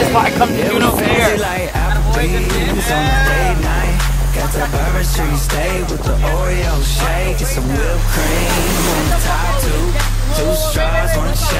is why I come to Juno Pier. like on a date night. Got that Bourbon Street steak with the Oreo shake and some whipped cream on the top too. Two straws, one check,